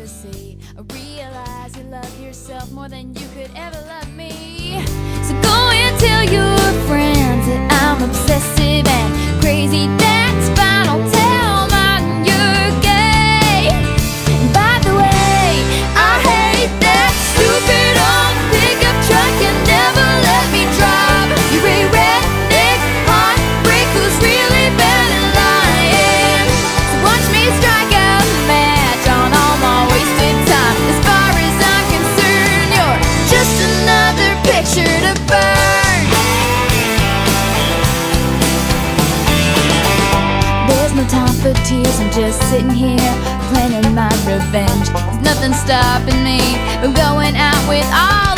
to see. I realize you love yourself more than you could ever love me. So go and tell you. tears. I'm just sitting here planning my revenge. There's nothing stopping me from going out with all